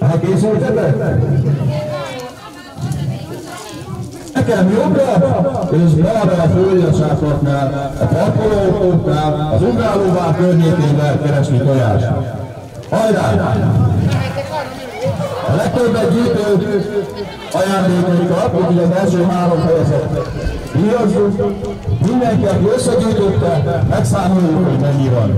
Hát Elkészültetek? Nekem jobbra és balra a főírsátornál, a parkolóknál, az ugrálóvár környékén lehet keresni tojást. Hajrá! A legtöbbet gyűjtő ajándékot kap, úgyhogy az első három fejezet díjazzuk. Mindenki, aki összegyűjtötte, megszámoljuk, hogy mennyi van.